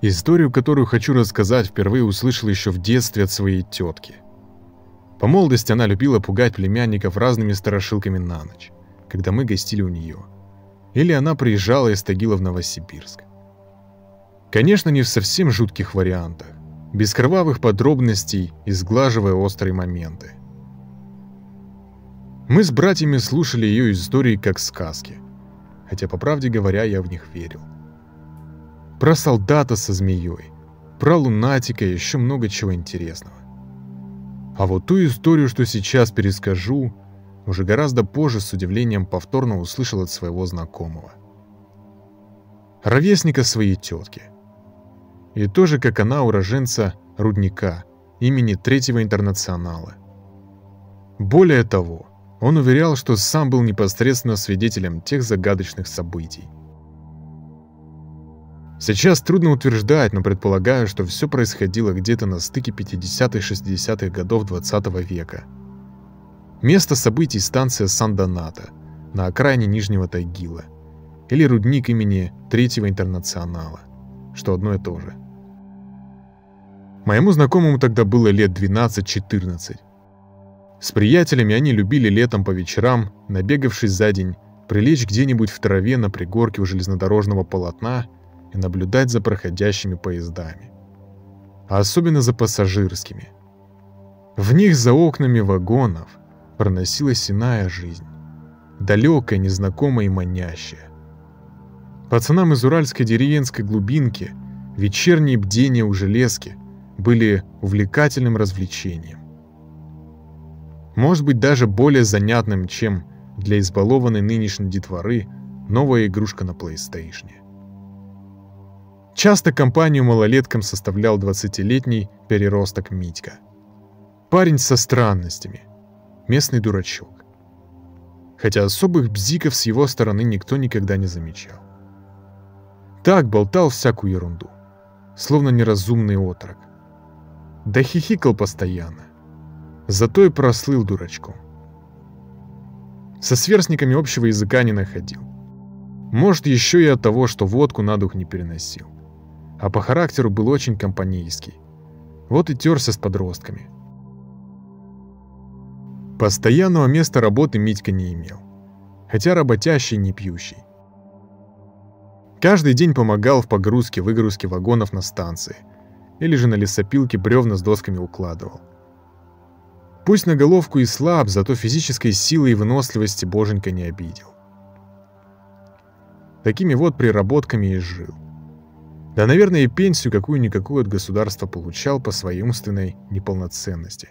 Историю, которую хочу рассказать, впервые услышал еще в детстве от своей тетки. По молодости она любила пугать племянников разными страшилками на ночь, когда мы гостили у нее. Или она приезжала из Тагила в Новосибирск. Конечно, не в совсем жутких вариантах, без кровавых подробностей и сглаживая острые моменты. Мы с братьями слушали ее истории как сказки, хотя, по правде говоря, я в них верил про солдата со змеей, про лунатика и еще много чего интересного. А вот ту историю, что сейчас перескажу, уже гораздо позже с удивлением повторно услышал от своего знакомого. Ровесника своей тетки. И тоже, как она, уроженца Рудника, имени Третьего Интернационала. Более того, он уверял, что сам был непосредственно свидетелем тех загадочных событий. Сейчас трудно утверждать, но предполагаю, что все происходило где-то на стыке 50-60-х годов 20 -го века. Место событий – станция Сан-Донато, на окраине Нижнего Тайгила, или рудник имени Третьего Интернационала, что одно и то же. Моему знакомому тогда было лет 12-14. С приятелями они любили летом по вечерам, набегавшись за день, прилечь где-нибудь в траве на пригорке у железнодорожного полотна – и наблюдать за проходящими поездами. А особенно за пассажирскими. В них за окнами вагонов проносилась иная жизнь. Далекая, незнакомая и манящая. Пацанам из уральской деревенской глубинки вечерние бдения у железки были увлекательным развлечением. Может быть, даже более занятным, чем для избалованной нынешней детворы новая игрушка на PlayStation. Часто компанию малолеткам составлял 20-летний переросток Митька. Парень со странностями. Местный дурачок. Хотя особых бзиков с его стороны никто никогда не замечал. Так болтал всякую ерунду. Словно неразумный отрок. Да хихикал постоянно. Зато и прослыл дурачком. Со сверстниками общего языка не находил. Может, еще и от того, что водку на дух не переносил а по характеру был очень компанейский. Вот и терся с подростками. Постоянного места работы Митька не имел, хотя работящий не пьющий. Каждый день помогал в погрузке-выгрузке вагонов на станции, или же на лесопилке бревна с досками укладывал. Пусть на головку и слаб, зато физической силы и выносливости боженька не обидел. Такими вот приработками и жил. Да, наверное, и пенсию какую-никакую от государства получал по своей умственной неполноценности.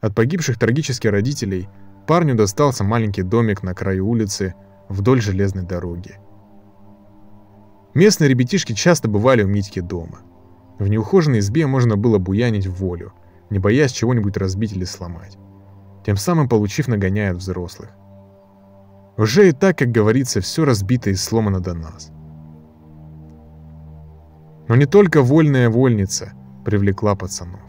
От погибших трагически родителей парню достался маленький домик на краю улицы вдоль железной дороги. Местные ребятишки часто бывали у Митьки дома. В неухоженной избе можно было буянить в волю, не боясь чего-нибудь разбить или сломать, тем самым получив нагоняя от взрослых. Уже и так, как говорится, все разбито и сломано до нас – но не только вольная вольница привлекла пацанов.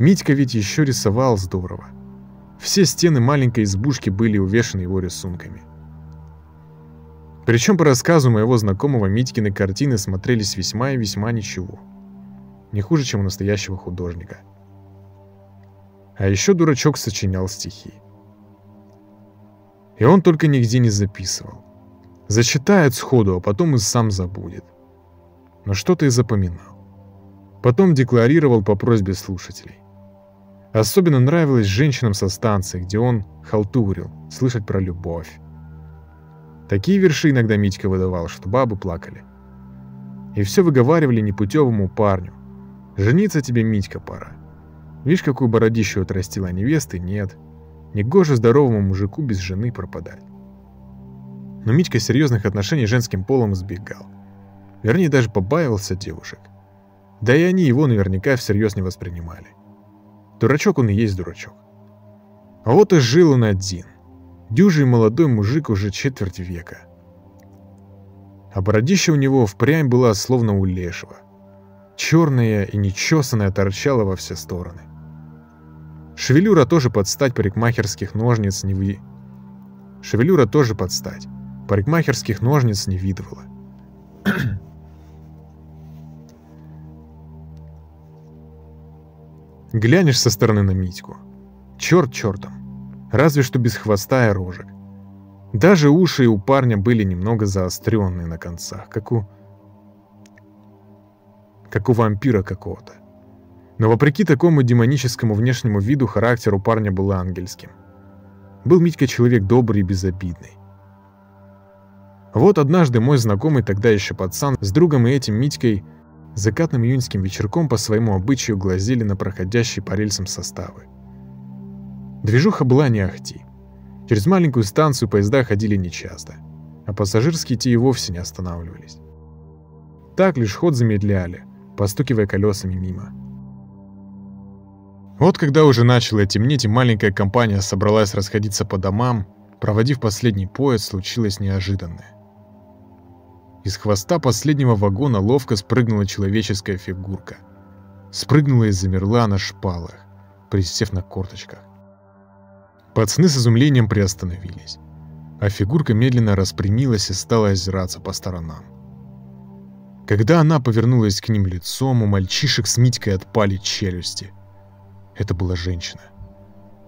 Митька ведь еще рисовал здорово. Все стены маленькой избушки были увешаны его рисунками. Причем по рассказу моего знакомого Митькины картины смотрелись весьма и весьма ничего. Не хуже, чем у настоящего художника. А еще дурачок сочинял стихи. И он только нигде не записывал. Зачитает сходу, а потом и сам забудет но что-то и запоминал. Потом декларировал по просьбе слушателей. Особенно нравилось женщинам со станции, где он халтурил, слышать про любовь. Такие верши иногда Митька выдавал, что бабы плакали. И все выговаривали непутевому парню. «Жениться тебе, Митька, пора. Видишь, какую бородищу отрастила невесты? Нет. Негоже здоровому мужику без жены пропадать». Но Митька серьезных отношений с женским полом избегал. Вернее, даже побаивался девушек. Да и они его наверняка всерьез не воспринимали. Дурачок он и есть дурачок. А вот и жил он один. Дюжий молодой мужик уже четверть века. А бородища у него впрямь была словно у лешего. Черная и нечесанная торчала во все стороны. Шевелюра тоже под стать парикмахерских ножниц не вы... Шевелюра тоже под стать. Парикмахерских ножниц не видывала. Глянешь со стороны на Митьку. Черт чертом. Разве что без хвоста и рожек. Даже уши у парня были немного заостренные на концах, как у... как у вампира какого-то. Но вопреки такому демоническому внешнему виду, характер у парня был ангельским. Был Митька человек добрый и безобидный. Вот однажды мой знакомый, тогда еще пацан, с другом и этим Митькой закатным июньским вечерком по своему обычаю глазели на проходящие по рельсам составы. Движуха была не ахти. Через маленькую станцию поезда ходили нечасто, а пассажирские те и вовсе не останавливались. Так лишь ход замедляли, постукивая колесами мимо. Вот когда уже начало темнеть и маленькая компания собралась расходиться по домам, проводив последний поезд, случилось неожиданное. Из хвоста последнего вагона ловко спрыгнула человеческая фигурка. Спрыгнула и замерла на шпалах, присев на корточках. Пацаны с изумлением приостановились, а фигурка медленно распрямилась и стала озираться по сторонам. Когда она повернулась к ним лицом, у мальчишек с Митькой отпали челюсти. Это была женщина.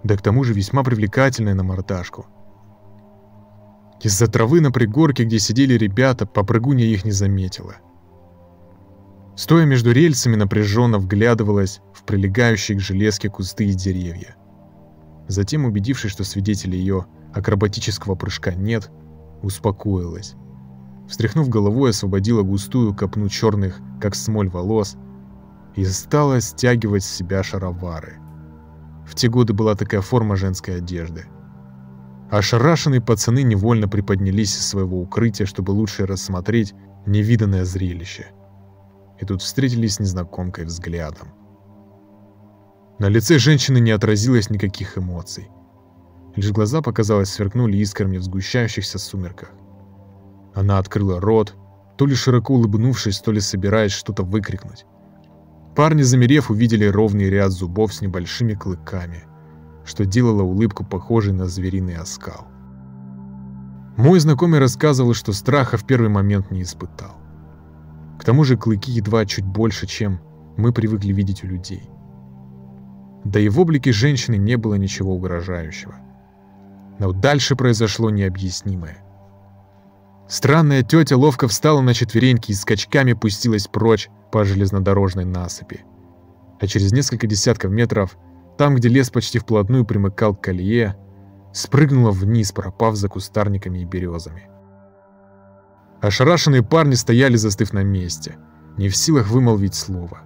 Да к тому же весьма привлекательная на мордашку. Из-за травы на пригорке, где сидели ребята, попрыгунья их не заметила. Стоя между рельсами, напряженно вглядывалась в прилегающие к железке кусты и деревья. Затем, убедившись, что свидетелей ее акробатического прыжка нет, успокоилась. Встряхнув головой, освободила густую копну черных, как смоль, волос и стала стягивать с себя шаровары. В те годы была такая форма женской одежды. Ошарашенные пацаны невольно приподнялись из своего укрытия, чтобы лучше рассмотреть невиданное зрелище. И тут встретились с незнакомкой взглядом. На лице женщины не отразилось никаких эмоций. Лишь глаза, показалось, сверкнули искрами в сгущающихся сумерках. Она открыла рот, то ли широко улыбнувшись, то ли собираясь что-то выкрикнуть. Парни, замерев, увидели ровный ряд зубов с небольшими клыками, что делало улыбку похожей на звериный оскал. Мой знакомый рассказывал, что страха в первый момент не испытал. К тому же клыки едва чуть больше, чем мы привыкли видеть у людей. Да и в облике женщины не было ничего угрожающего. Но дальше произошло необъяснимое. Странная тетя ловко встала на четвереньки и скачками пустилась прочь по железнодорожной насыпи. А через несколько десятков метров, там, где лес почти вплотную примыкал к колее, спрыгнула вниз, пропав за кустарниками и березами. Ошарашенные парни стояли, застыв на месте, не в силах вымолвить слово.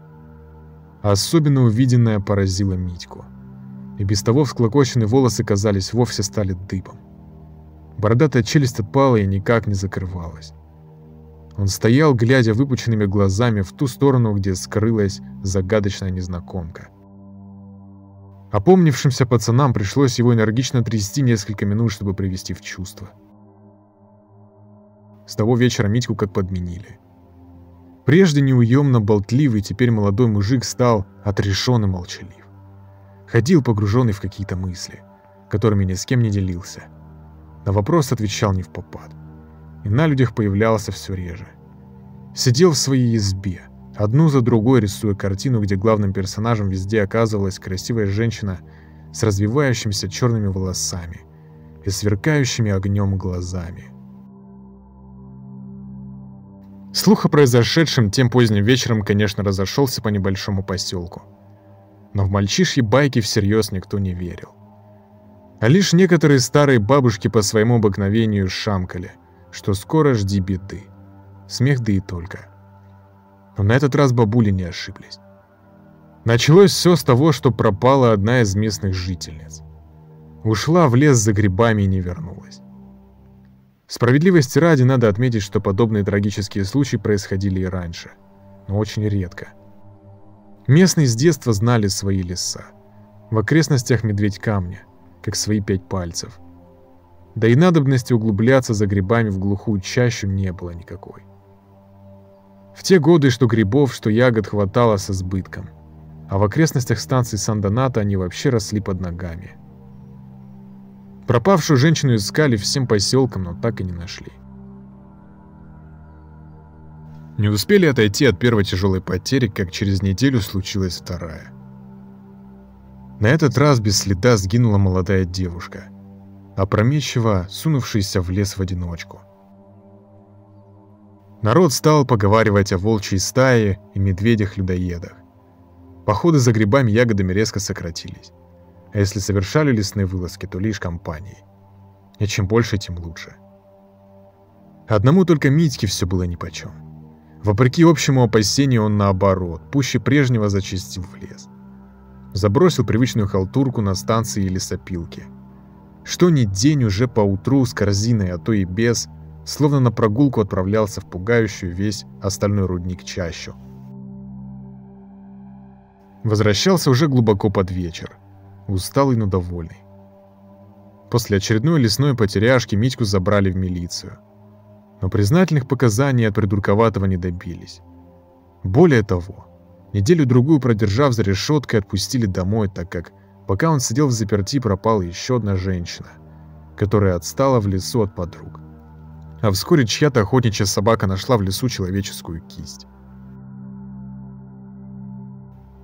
Особенно увиденное поразило Митьку. И без того всклокоченные волосы, казались, вовсе стали дыбом. Бородатая челюсть отпала и никак не закрывалась. Он стоял, глядя выпученными глазами в ту сторону, где скрылась загадочная незнакомка. Опомнившимся пацанам пришлось его энергично трясти несколько минут, чтобы привести в чувство. С того вечера Митьку как подменили. Прежде неуемно болтливый, теперь молодой мужик стал отрешен и молчалив. Ходил погруженный в какие-то мысли, которыми ни с кем не делился. На вопрос отвечал не в попад. И на людях появлялся все реже. Сидел в своей избе, одну за другой рисуя картину, где главным персонажем везде оказывалась красивая женщина с развивающимися черными волосами и сверкающими огнем глазами. Слух о произошедшем тем поздним вечером, конечно, разошелся по небольшому поселку. Но в мальчишьи байки всерьез никто не верил. А лишь некоторые старые бабушки по своему обыкновению шамкали, что скоро жди беды. Смех да и только. Но на этот раз бабули не ошиблись. Началось все с того, что пропала одна из местных жительниц. Ушла в лес за грибами и не вернулась. Справедливости ради надо отметить, что подобные трагические случаи происходили и раньше, но очень редко. Местные с детства знали свои леса. В окрестностях медведь камня, как свои пять пальцев. Да и надобности углубляться за грибами в глухую чащу не было никакой. В те годы что грибов, что ягод хватало с избытком, а в окрестностях станции Сан-Доната они вообще росли под ногами – Пропавшую женщину искали всем поселкам, но так и не нашли. Не успели отойти от первой тяжелой потери, как через неделю случилась вторая. На этот раз без следа сгинула молодая девушка, опрометчиво сунувшаяся в лес в одиночку. Народ стал поговаривать о волчьей стае и медведях-людоедах. Походы за грибами и ягодами резко сократились. А если совершали лесные вылазки, то лишь компанией. И чем больше, тем лучше. Одному только Митьке все было нипочем. Вопреки общему опасению, он наоборот, пуще прежнего зачистил в лес. Забросил привычную халтурку на станции или сопилке. Что ни день уже поутру с корзиной, а то и без, словно на прогулку отправлялся в пугающую весь остальной рудник чащу. Возвращался уже глубоко под вечер, усталый, но довольный. После очередной лесной потеряшки Митьку забрали в милицию – но признательных показаний от придурковатого не добились. Более того, неделю-другую продержав за решеткой, отпустили домой, так как пока он сидел в заперти, пропала еще одна женщина, которая отстала в лесу от подруг. А вскоре чья-то охотничья собака нашла в лесу человеческую кисть.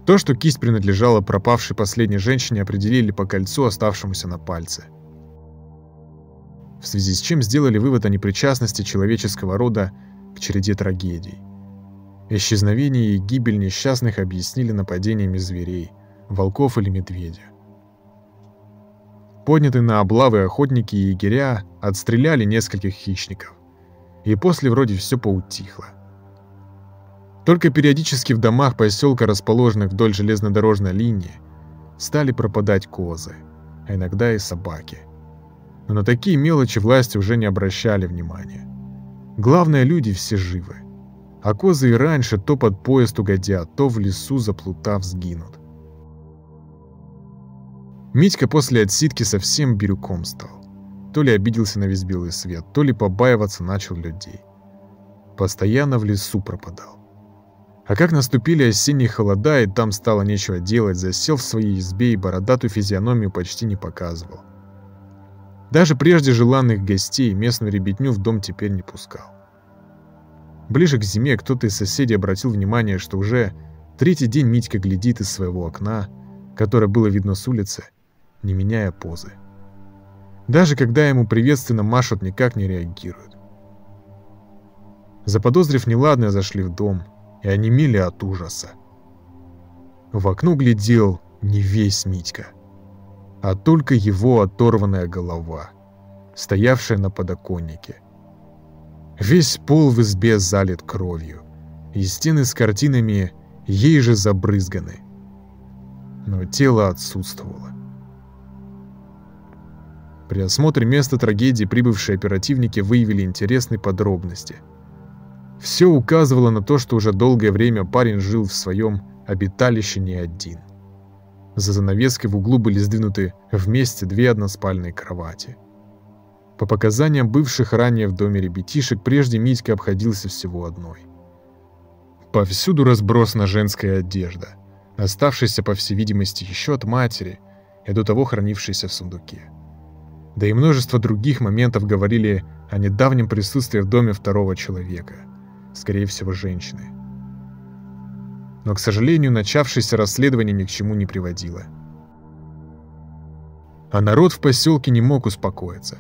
То, что кисть принадлежала пропавшей последней женщине, определили по кольцу, оставшемуся на пальце – в связи с чем сделали вывод о непричастности человеческого рода к череде трагедий. Исчезновение и гибель несчастных объяснили нападениями зверей, волков или медведя. Поднятые на облавы охотники и егеря отстреляли нескольких хищников, и после вроде все поутихло. Только периодически в домах поселка, расположенных вдоль железнодорожной линии, стали пропадать козы, а иногда и собаки – но на такие мелочи власти уже не обращали внимания. Главное, люди все живы. А козы и раньше то под поезд угодят, то в лесу заплутав сгинут. Митька после отсидки совсем бирюком стал. То ли обиделся на весь белый свет, то ли побаиваться начал людей. Постоянно в лесу пропадал. А как наступили осенние холода, и там стало нечего делать, засел в своей избе и бородатую физиономию почти не показывал. Даже прежде желанных гостей местную ребятню в дом теперь не пускал. Ближе к зиме кто-то из соседей обратил внимание, что уже третий день Митька глядит из своего окна, которое было видно с улицы, не меняя позы. Даже когда ему приветственно машут, никак не реагируют. Заподозрив неладное, зашли в дом и онемели от ужаса. В окно глядел не весь Митька — а только его оторванная голова, стоявшая на подоконнике. Весь пол в избе залит кровью, и стены с картинами ей же забрызганы. Но тело отсутствовало. При осмотре места трагедии прибывшие оперативники выявили интересные подробности. Все указывало на то, что уже долгое время парень жил в своем обиталище не один. За занавеской в углу были сдвинуты вместе две односпальные кровати. По показаниям бывших ранее в доме ребятишек, прежде Митька обходился всего одной. Повсюду разбросана женская одежда, оставшаяся, по всей видимости, еще от матери и до того хранившаяся в сундуке. Да и множество других моментов говорили о недавнем присутствии в доме второго человека, скорее всего, женщины но, к сожалению, начавшееся расследование ни к чему не приводило. А народ в поселке не мог успокоиться.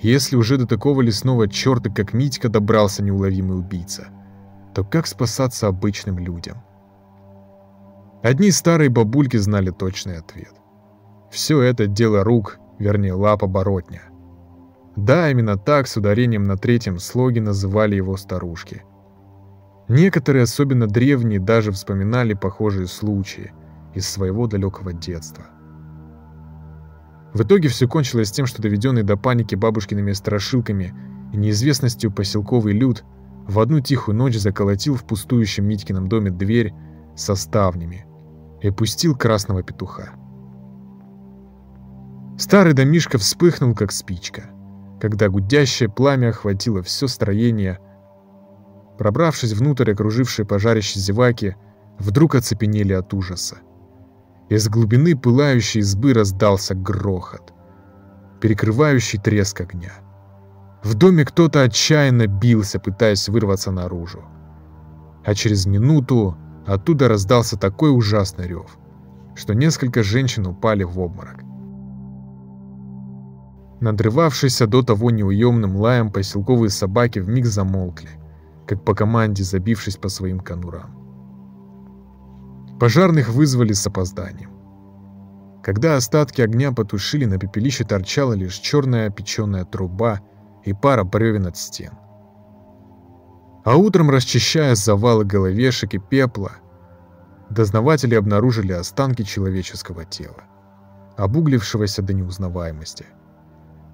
Если уже до такого лесного черта, как Митька, добрался неуловимый убийца, то как спасаться обычным людям? Одни старые бабульки знали точный ответ. Все это дело рук, вернее лап оборотня. Да, именно так с ударением на третьем слоге называли его старушки – Некоторые, особенно древние, даже вспоминали похожие случаи из своего далекого детства. В итоге все кончилось тем, что доведенный до паники бабушкиными страшилками и неизвестностью поселковый люд в одну тихую ночь заколотил в пустующем Митькином доме дверь со ставнями и пустил красного петуха. Старый домишко вспыхнул, как спичка, когда гудящее пламя охватило все строение, Пробравшись внутрь, окружившие пожарище зеваки вдруг оцепенели от ужаса. Из глубины пылающей избы раздался грохот, перекрывающий треск огня. В доме кто-то отчаянно бился, пытаясь вырваться наружу. А через минуту оттуда раздался такой ужасный рев, что несколько женщин упали в обморок. Надрывавшиеся до того неуемным лаем поселковые собаки вмиг замолкли, как по команде забившись по своим конурам. Пожарных вызвали с опозданием. Когда остатки огня потушили, на пепелище торчала лишь черная печеная труба и пара бревен от стен. А утром, расчищая завалы головешек и пепла, дознаватели обнаружили останки человеческого тела, обуглившегося до неузнаваемости.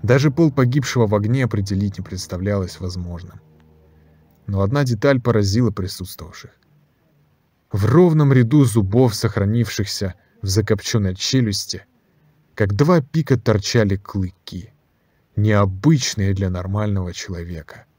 Даже пол погибшего в огне определить не представлялось возможным. Но одна деталь поразила присутствовавших. В ровном ряду зубов, сохранившихся в закопченной челюсти, как два пика торчали клыки, необычные для нормального человека —